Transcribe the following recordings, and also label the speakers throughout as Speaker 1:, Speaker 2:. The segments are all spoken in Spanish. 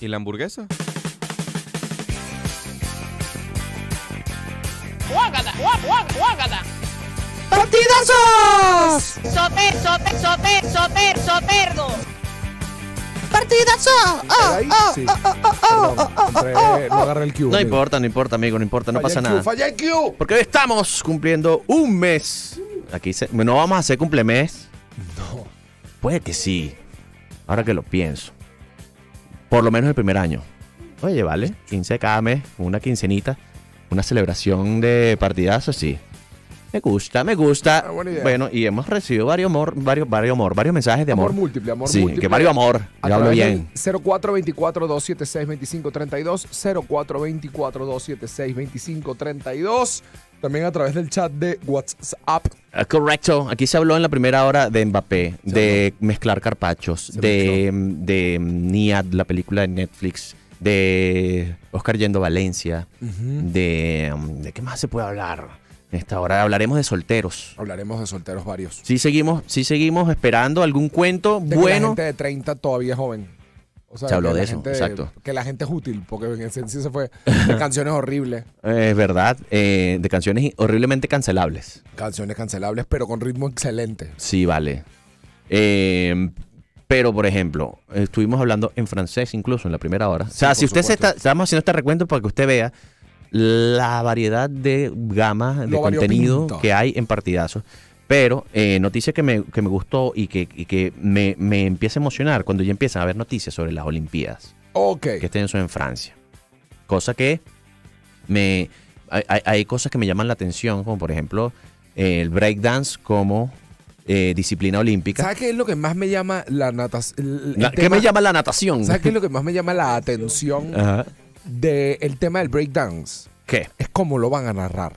Speaker 1: ¿Y la hamburguesa?
Speaker 2: ¡Guácata! ¡Guá- guá- ¡Guácata!
Speaker 3: ¡Partidazos!
Speaker 2: ¡Soter, soter, soter, soter, soterdo!
Speaker 3: ¡Partidazo! ¡Oh,
Speaker 4: Ahí,
Speaker 3: oh,
Speaker 4: sí.
Speaker 3: oh, oh, oh, oh,
Speaker 4: no agarré el cue.
Speaker 5: No importa, no importa, amigo, no importa, no pasa nada.
Speaker 4: Fallé el cue.
Speaker 5: Porque hoy estamos cumpliendo un mes. Aquí se, no vamos a hacer cumplemes.
Speaker 4: No.
Speaker 5: Puede que sí. Ahora que lo pienso. Por lo menos el primer año. Oye, vale. 15 cada mes, una quincenita. Una celebración de partidazos, sí. Me gusta, me gusta.
Speaker 4: Ah, buena idea.
Speaker 5: Bueno, y hemos recibido varios amor, varios, varios amor, varios mensajes de amor.
Speaker 4: Amor múltiple, amor
Speaker 5: sí,
Speaker 4: múltiple.
Speaker 5: que varios amor.
Speaker 4: A
Speaker 5: Yo hablo bien.
Speaker 4: del 0424-276-2532, 0424-276-2532. También a través del chat de WhatsApp.
Speaker 5: Ah, Correcto. Aquí se habló en la primera hora de Mbappé, de mezclar carpachos,
Speaker 4: Se
Speaker 5: de, de Niad, la película de Netflix, de Oscar Yendo Valencia, de, um, de qué más se puede hablar. Esta hora hablaremos de solteros.
Speaker 4: Hablaremos de solteros varios.
Speaker 5: Sí seguimos, sí seguimos esperando algún cuento
Speaker 4: De que la
Speaker 5: bueno.
Speaker 4: gente de 30 todavía es joven. O sea,
Speaker 5: Se habló de eso,
Speaker 4: gente-
Speaker 5: exacto.
Speaker 4: Que la gente es útil, porque en esencia se fue de canciones horribles,
Speaker 5: Es verdad, eh, de canciones horriblemente cancelables.
Speaker 4: canciones cancelables, pero con ritmo excelente.
Speaker 5: Sí, vale. Eh, pero, por ejemplo, estuvimos hablando en francés incluso en la primera hora. o sea, si usted se está, estamos haciendo este recuento para que usted vea la variedad de gama de
Speaker 4: Lo
Speaker 5: contenido
Speaker 4: variopinto.
Speaker 5: que hay en partidazos. Pero eh, noticia que me, que me gustó y que, y que me, me empieza a emocionar cuando ya empiezan a haber noticias sobre las Olimpiadas
Speaker 4: Ok.
Speaker 5: que estén en Francia. Cosa que me hay, hay- cosas que me llaman la atención, como por ejemplo eh, el breakdance como eh, disciplina olímpica.
Speaker 4: ¿Sabes qué es lo que más me llama la natación?
Speaker 5: ¿Qué me llama la natación?
Speaker 4: ¿Sabes qué es lo que más me llama la atención
Speaker 5: Ajá.
Speaker 4: Del tema del breakdance?
Speaker 5: ¿Qué?
Speaker 4: Es cómo lo van a narrar.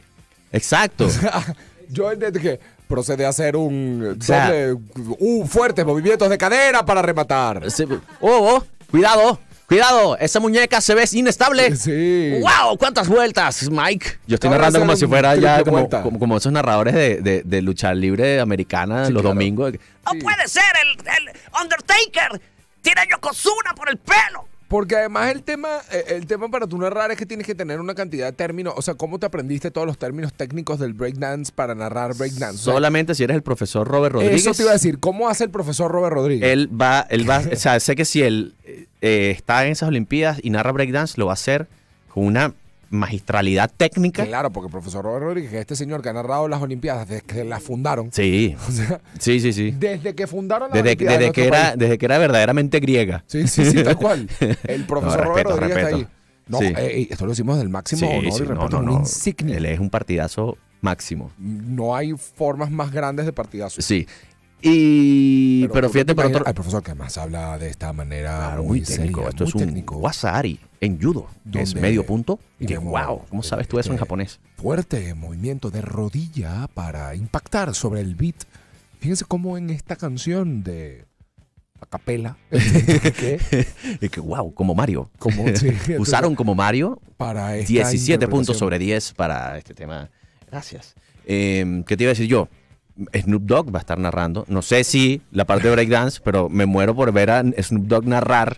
Speaker 5: Exacto.
Speaker 4: Yo desde que procede a hacer un
Speaker 5: O sea-
Speaker 4: doble, uh, fuertes movimientos de cadera para rematar.
Speaker 5: Se- oh, oh, cuidado, cuidado, esa muñeca se ve inestable.
Speaker 4: Sí.
Speaker 5: ¡Wow! ¿Cuántas vueltas, Mike? Yo estoy
Speaker 4: Ahora
Speaker 5: narrando como si fuera ya como, como, como esos narradores de, de, de lucha libre americana
Speaker 4: Sí,
Speaker 5: los
Speaker 4: claro.
Speaker 5: domingos.
Speaker 2: ¡No puede ser! ¡El, el Undertaker! ¡Tiene a Yokozuna por el pelo!
Speaker 4: Porque además el tema, eh, el tema para tú narrar es que tienes que tener una cantidad de términos. O sea, ¿cómo te aprendiste todos los términos técnicos del breakdance para narrar breakdance? O sea,
Speaker 5: Solamente si eres el profesor Robert Rodríguez.
Speaker 4: Eso te iba a decir. ¿Cómo hace el profesor Robert Rodríguez?
Speaker 5: Él va, él va, o sea, sé que si él eh, está en esas Olimpiadas y narra breakdance, lo va a hacer con una magistralidad técnica.
Speaker 4: Claro, porque el profesor Robert Rodríguez, este señor que ha narrado las Olimpiadas desde que las fundaron.
Speaker 5: Sí,
Speaker 4: O sea,
Speaker 5: sí, sí, sí.
Speaker 4: desde que fundaron las
Speaker 5: Desde,
Speaker 4: Olimpiadas de
Speaker 5: desde que era,
Speaker 4: país.
Speaker 5: desde que era verdaderamente griega.
Speaker 4: Sí, sí, sí, tal cual. El profesor
Speaker 5: No,
Speaker 4: Robert
Speaker 5: respeto,
Speaker 4: Rodríguez está ahí. No,
Speaker 5: Sí.
Speaker 4: eh, esto lo decimos del máximo
Speaker 5: Sí,
Speaker 4: honor
Speaker 5: sí,
Speaker 4: y respeto,
Speaker 5: no, no.
Speaker 4: insignia.
Speaker 5: Él es un partidazo máximo.
Speaker 4: No hay formas más grandes de partidazos.
Speaker 5: Sí. Y pero,
Speaker 4: tú
Speaker 5: fíjate
Speaker 4: te
Speaker 5: por otro
Speaker 4: al profesor que más habla de esta manera
Speaker 5: Claro,
Speaker 4: muy,
Speaker 5: muy técnico.
Speaker 4: seria,
Speaker 5: Esto
Speaker 4: muy
Speaker 5: es un
Speaker 4: técnico.
Speaker 5: wasari en judo. que Es medio punto.
Speaker 4: y
Speaker 5: Que wow. ¿Cómo sabes tú eso en japonés?
Speaker 4: Fuerte movimiento de rodilla para impactar sobre el beat. Fíjense cómo en esta canción de a capela.
Speaker 5: Y que wow, como Mario.
Speaker 4: Como, sí,
Speaker 5: Usaron como Mario
Speaker 4: para esta
Speaker 5: 17 puntos sobre 10 para este tema. Gracias. Eh, ¿Qué te iba a decir yo? Snoop Dogg va a estar narrando. No sé si la parte de breakdance, pero me muero por ver a Snoop Dogg narrar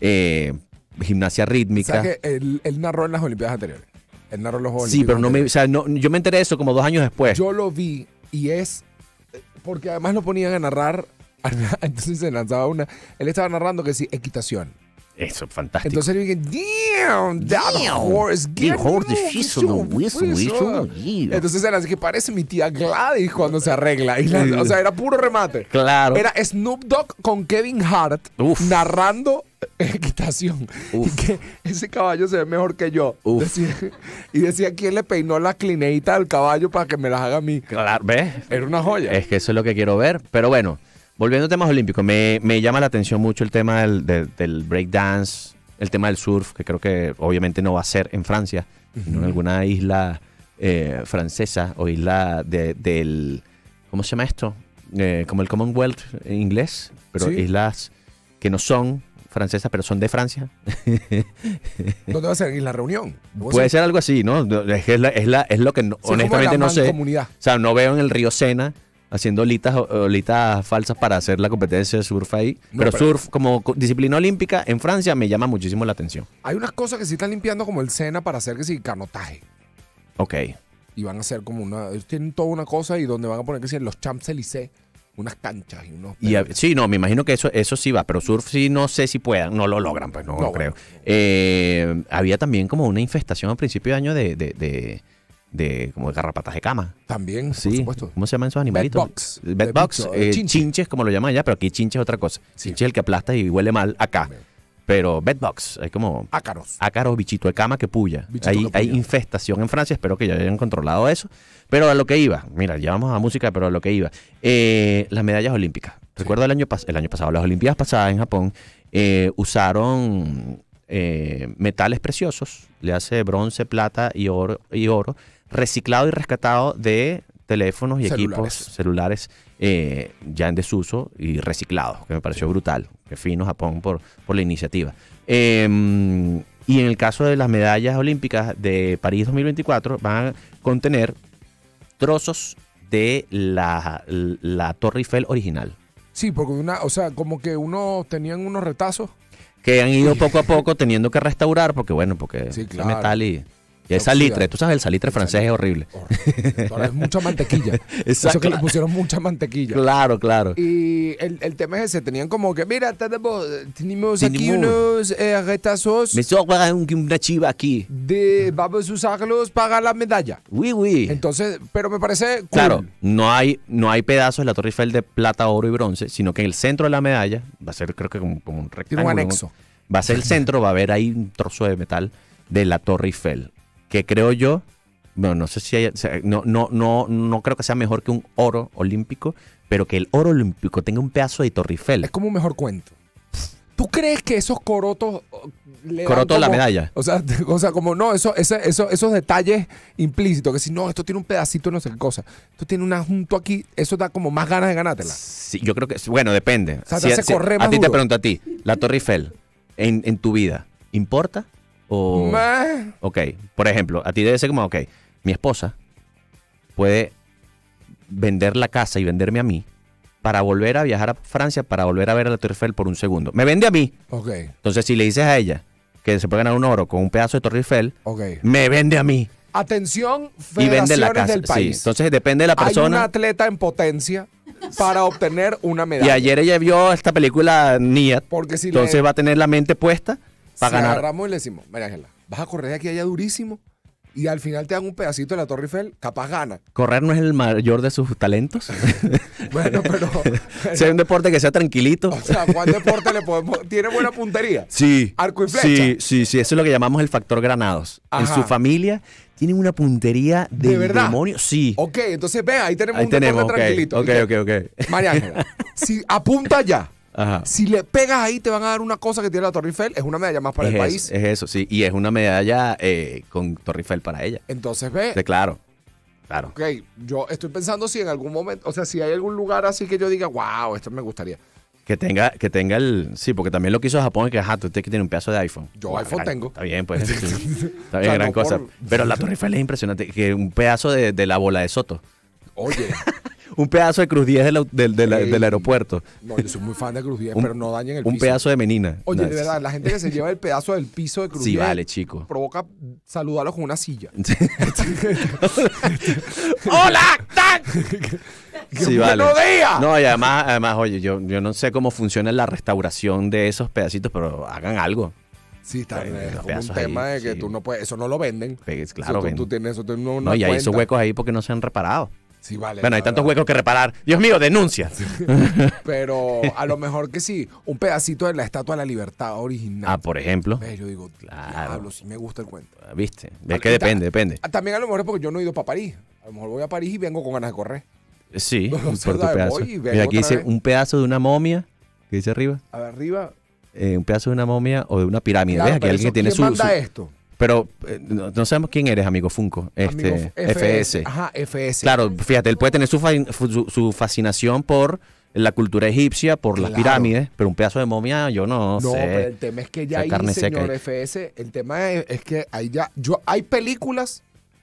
Speaker 5: eh, gimnasia rítmica.
Speaker 4: ¿Sabes que él, él narró en las Olimpiadas anteriores? Él narró en los Olímpicos
Speaker 5: Sí, pero no me, o sea, no, yo me enteré de eso como dos años después.
Speaker 4: Yo lo vi y es. Porque además lo ponían a narrar. Entonces se lanzaba una. Él estaba narrando que sí, equitación.
Speaker 5: Eso, fantástico.
Speaker 4: Entonces dije, damn, that
Speaker 5: Damn,
Speaker 4: horse,
Speaker 5: the
Speaker 4: get
Speaker 5: horse
Speaker 4: moving,
Speaker 5: is
Speaker 4: so
Speaker 5: on the whistle,
Speaker 4: whistle."
Speaker 5: whistle, yeah.
Speaker 4: Entonces se lanza que parece mi tía Gladys cuando se arregla. Y la- o sea, era puro remate.
Speaker 5: claro.
Speaker 4: Era Snoop Dogg con Kevin Hart
Speaker 5: Uf.
Speaker 4: narrando equitación.
Speaker 5: Uf.
Speaker 4: Y que ese caballo se ve mejor que yo. Decía- y decía quién le peinó la clineita al caballo para que me las haga a mí.
Speaker 5: Claro, ¿ves?
Speaker 4: Era una joya.
Speaker 5: Es que eso es lo que quiero ver. Pero bueno, volviendo a temas olímpicos, me, me llama la atención mucho el tema del, del, del breakdance, el tema del surf, que creo que obviamente no va a ser en Francia, sino en alguna isla eh, francesa o isla de- del. ¿Cómo se llama esto? Eh, como el Commonwealth en inglés, pero
Speaker 4: Sí.
Speaker 5: islas que no son francesas, pero son de Francia.
Speaker 4: ¿Dónde va a ser? En la reunión.
Speaker 5: Puede ser algo así, ¿no? Es, la- es la- es lo que no-
Speaker 4: Sí,
Speaker 5: honestamente
Speaker 4: la
Speaker 5: no sé.
Speaker 4: mancomunidad.
Speaker 5: O sea, no veo en el río Sena haciendo olitas, olitas falsas para hacer la competencia de surf ahí.
Speaker 4: No,
Speaker 5: pero,
Speaker 4: pero-
Speaker 5: surf como co- disciplina olímpica en Francia me llama muchísimo la atención.
Speaker 4: Hay unas cosas que sí están limpiando como el Sena para hacer que sí, canotaje.
Speaker 5: Ok.
Speaker 4: Y van a hacer como una. Tienen toda una cosa y donde van a poner que sí, los Champs-Élysées, unas canchas y unos.
Speaker 5: Y a- sí, no, me imagino que eso, eso sí va, pero surf sí no sé si puedan, no lo logran, pues no,
Speaker 4: No,
Speaker 5: lo creo.
Speaker 4: bueno.
Speaker 5: Eh, había también como una infestación a principio de año de, de, de, de como de garrapatas de cama.
Speaker 4: También, por
Speaker 5: Sí,
Speaker 4: supuesto.
Speaker 5: ¿cómo se llaman esos animalitos?
Speaker 4: Bedbugs, Bicho,
Speaker 5: eh,
Speaker 4: chinche.
Speaker 5: chinches, como lo llaman allá, pero aquí chinche es otra cosa.
Speaker 4: Sí.
Speaker 5: Chinche es el que aplasta y huele mal acá. Pero bedbugs, hay como
Speaker 4: Ácaros.
Speaker 5: ácaros, bichito de cama que puya. Hay,
Speaker 4: que
Speaker 5: hay infestación en Francia, espero que ya hayan controlado eso. Pero a lo que iba, mira, ya vamos a música, pero a lo que iba. Eh, las medallas olímpicas. Recuerdo el año, el año pasado, las Olimpiadas pasadas en Japón, eh, usaron eh, metales preciosos, le hace bronce, plata y oro, y oro, reciclado y rescatado de teléfonos y
Speaker 4: Celulares.
Speaker 5: equipos celulares eh, ya en desuso y reciclados, que me pareció brutal. Qué fino Japón por, por la iniciativa. Eh, y en el caso de las medallas olímpicas de París 2024, van a contener trozos de la, la Torre Eiffel original.
Speaker 4: Sí, porque una, o sea, como que uno tenían unos retazos.
Speaker 5: Que han ido poco a poco teniendo que restaurar, porque bueno, porque
Speaker 4: Sí,
Speaker 5: es metal y, y el salitre. Tú sabes, el salitre francés es horrible.
Speaker 4: Horrible. Ahora es mucha mantequilla. Eso
Speaker 5: Exacto.
Speaker 4: que le pusieron mucha mantequilla.
Speaker 5: Claro, claro.
Speaker 4: Y el, el tema es ese, tenían como que, mira, tenemos, tenemos aquí unos eh, retazos
Speaker 5: Me sobra un- una chiva aquí.
Speaker 4: de, vamos a usarlos para la medalla.
Speaker 5: Oui, oui.
Speaker 4: Entonces, pero me parece cool.
Speaker 5: Claro, no hay, no hay pedazos de la Torre Eiffel de plata, oro y bronce, sino que en el centro de la medalla va a ser, creo que como, como un
Speaker 4: Tiene
Speaker 5: rectángulo.
Speaker 4: un
Speaker 5: ¿no?
Speaker 4: anexo.
Speaker 5: Va a ser el centro, va a haber ahí un trozo de metal de la Torre Eiffel, que creo yo, bueno, no sé si hay, no, no, no, no creo que sea mejor que un oro olímpico, pero que el oro olímpico tenga un pedazo de Torre Eiffel.
Speaker 4: Es como un mejor cuento. ¿Tú crees que esos corotos oh, le
Speaker 5: Coroto de la medalla.
Speaker 4: O sea, o sea, como no, eso, ese- eso- esos detalles implícitos, que si no, esto tiene un pedacito no sé qué cosa, esto tiene un adjunto aquí, eso da como más ganas de ganártela.
Speaker 5: Sí, yo creo que, bueno, depende.
Speaker 4: sea, te hace correr
Speaker 5: a ti te pregunto a ti, la Torre Eiffel, en, en tu vida, ¿importa? O...
Speaker 4: Meh.
Speaker 5: Ok, por ejemplo, a ti debe ser como, ok, mi esposa puede vender la casa y venderme a mí para volver a viajar a Francia, para volver a ver a la Torre Eiffel por un segundo. Me vende a mí.
Speaker 4: Ok,
Speaker 5: Entonces, si le dices a ella que se puede ganar un oro con un pedazo de Torre Eiffel,
Speaker 4: ok.
Speaker 5: me vende a mí
Speaker 4: Atención,
Speaker 5: y vende la
Speaker 4: federaciones
Speaker 5: casa.
Speaker 4: del
Speaker 5: Sí,
Speaker 4: país.
Speaker 5: entonces depende de la
Speaker 4: Hay un
Speaker 5: persona.
Speaker 4: atleta en potencia para obtener una
Speaker 5: Y
Speaker 4: medalla.
Speaker 5: ayer ella vio esta película Nia,
Speaker 4: Porque si
Speaker 5: entonces
Speaker 4: le,
Speaker 5: va a tener la mente puesta para
Speaker 4: si
Speaker 5: ganar.
Speaker 4: agarramos y le decimos, mira Ángela, vas a correr de aquí a allá durísimo y al final te dan un pedacito de la Torre Eiffel, capaz gana.
Speaker 5: Correr no es el mayor de sus talentos.
Speaker 4: Bueno, pero...
Speaker 5: sea un deporte que sea tranquilito.
Speaker 4: o sea, ¿cuál deporte le podemos...? Tiene buena puntería.
Speaker 5: Sí.
Speaker 4: Arco y flecha.
Speaker 5: Sí, sí, sí. Eso es lo que llamamos el factor granados. En
Speaker 4: Ajá.
Speaker 5: su familia tienen una puntería
Speaker 4: ¿De
Speaker 5: de
Speaker 4: verdad?
Speaker 5: demonio. Sí.
Speaker 4: Ok, entonces ven, ahí tenemos
Speaker 5: Ahí
Speaker 4: un
Speaker 5: tenemos,
Speaker 4: deporte
Speaker 5: ok.
Speaker 4: tranquilito.
Speaker 5: Ok, ok, ok.
Speaker 4: María Ángela, si apunta ya,
Speaker 5: Ajá.
Speaker 4: si le pegas ahí te van a dar una cosa que tiene la Torre Eiffel, es una medalla más para
Speaker 5: es
Speaker 4: el
Speaker 5: eso,
Speaker 4: país.
Speaker 5: es eso, sí. Y es una medalla eh, con Torre Eiffel para ella.
Speaker 4: Entonces ve,
Speaker 5: Sí, claro. Claro.
Speaker 4: ok, yo estoy pensando si en algún momento, o sea, si hay algún lugar así que yo diga, wow, esto me gustaría.
Speaker 5: Que tenga, que tenga el. Sí, porque también lo que hizo Japón es que, ajá, tú tienes que tener un pedazo de iPhone.
Speaker 4: Yo iPhone
Speaker 5: gran-
Speaker 4: tengo.
Speaker 5: Está bien, pues. sí. Está
Speaker 4: O
Speaker 5: bien,
Speaker 4: sea,
Speaker 5: gran
Speaker 4: no
Speaker 5: cosa.
Speaker 4: por-
Speaker 5: Pero la Torre Eiffel es impresionante. Que un pedazo de, de la bola de Soto.
Speaker 4: Oye,
Speaker 5: Un pedazo de Cruz 10 del, del, del-
Speaker 4: Ey.
Speaker 5: del aeropuerto.
Speaker 4: no, yo soy muy fan de Cruz 10,
Speaker 5: Un-
Speaker 4: pero no dañen el
Speaker 5: Un
Speaker 4: piso.
Speaker 5: pedazo de Menina.
Speaker 4: Oye,
Speaker 5: No,
Speaker 4: de verdad, la gente que se lleva el pedazo del piso de Cruz
Speaker 5: Sí,
Speaker 4: 10
Speaker 5: vale, chico.
Speaker 4: provoca saludarlo con una silla.
Speaker 5: ¡Hola!
Speaker 4: ¡Qué
Speaker 5: Sí, vale.
Speaker 4: buenos días!
Speaker 5: No, y además, además oye, yo, yo no sé cómo funciona la restauración de esos pedacitos, pero hagan algo.
Speaker 4: Sí, está
Speaker 5: Bueno,
Speaker 4: es como un tema
Speaker 5: ahí,
Speaker 4: de que
Speaker 5: sí.
Speaker 4: tú no puedes, eso no lo venden.
Speaker 5: Claro,
Speaker 4: Eso tú,
Speaker 5: ven.
Speaker 4: tú tienes eso, tienes una
Speaker 5: No, y hay esos huecos ahí porque no se han reparado.
Speaker 4: Sí, vale.
Speaker 5: Bueno, hay tantos huecos que reparar. Dios mío, denuncia.
Speaker 4: Pero a lo mejor que sí, un pedacito de la Estatua de la Libertad original.
Speaker 5: Ah, por ejemplo.
Speaker 4: Yo digo,
Speaker 5: Claro.
Speaker 4: diablo, sí me gusta el cuento.
Speaker 5: ¿Viste? Ves
Speaker 4: Al-
Speaker 5: que depende, depende.
Speaker 4: Ah, También a lo mejor es porque yo no he ido para París. A lo mejor voy a París y vengo con ganas de correr.
Speaker 5: Sí,
Speaker 4: O
Speaker 5: por tu pedazo.
Speaker 4: y
Speaker 5: Mira, aquí dice
Speaker 4: vez.
Speaker 5: un pedazo de una momia. ¿Qué dice arriba?
Speaker 4: A ver, arriba.
Speaker 5: Eh, un pedazo de una momia o de una pirámide.
Speaker 4: Claro,
Speaker 5: ¿Ves? Aquí alguien
Speaker 4: eso,
Speaker 5: tiene
Speaker 4: ¿quién
Speaker 5: su.
Speaker 4: manda
Speaker 5: su-
Speaker 4: esto?
Speaker 5: Pero eh, no, no sabemos quién eres, amigo Funko. Este,
Speaker 4: Amigo
Speaker 5: FS.
Speaker 4: Ajá, FS.
Speaker 5: Claro, fíjate, él puede tener su, su, su fascinación por la cultura egipcia, por las pirámides, pero un pedazo de momia, yo no,
Speaker 4: No,
Speaker 5: sé.
Speaker 4: pero el tema es que ya ahí,
Speaker 5: carne seca
Speaker 4: señor
Speaker 5: ahí.
Speaker 4: FS, el tema es, es que hay ya, yo, hay películas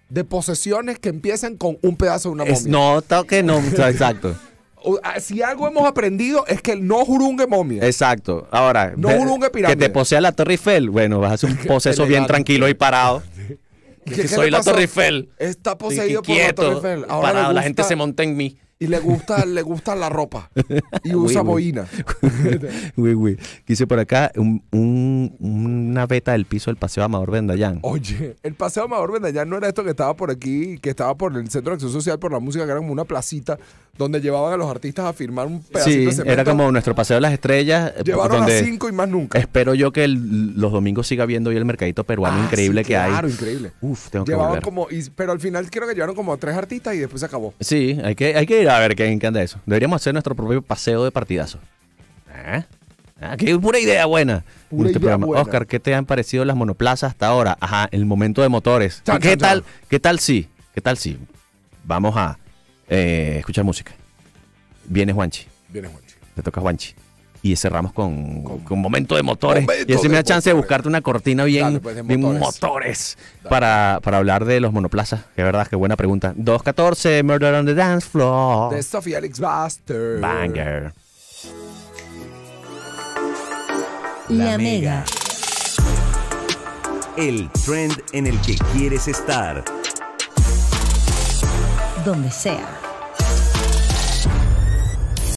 Speaker 4: de posesiones que empiezan con un pedazo de una
Speaker 5: Es-
Speaker 4: momia.
Speaker 5: no, toque, no, exacto.
Speaker 4: O- ah, Si algo hemos aprendido es que no jurungue momia.
Speaker 5: Exacto. Ahora,
Speaker 4: No jurungue
Speaker 5: que
Speaker 4: pirámide.
Speaker 5: te posea la Torre Eiffel. Bueno, vas a hacer un poceso bien tranquilo y parado.
Speaker 4: ¿Qué-
Speaker 5: que
Speaker 4: qué
Speaker 5: soy la? Torre Eiffel.
Speaker 4: Está
Speaker 5: Estoy
Speaker 4: poseído por la Torre Eiffel. Ahora
Speaker 5: parado, la gente se monta en mí.
Speaker 4: Y le gusta, le gusta la ropa. Y usa boina.
Speaker 5: Uy, uy. Quise por acá un- un- una beta del piso del Paseo Amador Bendayán.
Speaker 4: Oye, el paseo Amador Bendayán no era esto que estaba por aquí, que estaba por el Centro de Acción Social por la Música, que era como una placita donde llevaban a los artistas a firmar un pedacito
Speaker 5: sí,
Speaker 4: de cemento.
Speaker 5: era como nuestro Paseo de las Estrellas. eh,
Speaker 4: Llevaron
Speaker 5: donde
Speaker 4: a cinco y más nunca.
Speaker 5: Espero yo que el- los domingos siga viendo hoy el mercadito peruano
Speaker 4: Ah,
Speaker 5: increíble
Speaker 4: sí,
Speaker 5: que hay.
Speaker 4: Claro, increíble.
Speaker 5: Uf, tengo que
Speaker 4: Llevaban
Speaker 5: volver.
Speaker 4: como, y- pero al final creo que llevaron como a tres artistas y después se acabó.
Speaker 5: Sí, hay que, hay que ir a ver qué, qué anda eso. Deberíamos hacer nuestro propio paseo de partidazo. ¿Eh? Ah, qué pura idea buena.
Speaker 4: Pura
Speaker 5: Este
Speaker 4: idea
Speaker 5: programa.
Speaker 4: buena.
Speaker 5: Oscar, ¿qué te han parecido las monoplazas hasta ahora? Ajá, el momento de motores.
Speaker 4: Chan,
Speaker 5: ¿Qué
Speaker 4: chan,
Speaker 5: tal?
Speaker 4: chan.
Speaker 5: ¿Qué tal si? ¿Qué tal si? Vamos a eh, escuchar música. Viene Juanchi.
Speaker 4: Viene Juanchi.
Speaker 5: Te toca Juanchi. Y cerramos con,
Speaker 4: Con-
Speaker 5: con momento de motores.
Speaker 4: Momento
Speaker 5: y así me da chance de buscarte una cortina bien,
Speaker 4: Dale, pues, de
Speaker 5: bien
Speaker 4: motores.
Speaker 5: para, para hablar de los monoplazas. Que verdad, qué buena pregunta. 214, Murder on the Dance Floor.
Speaker 4: De Sophie Alex Buster.
Speaker 5: Banger.
Speaker 1: La Mega.
Speaker 6: El trend en el que quieres estar.
Speaker 1: Donde sea.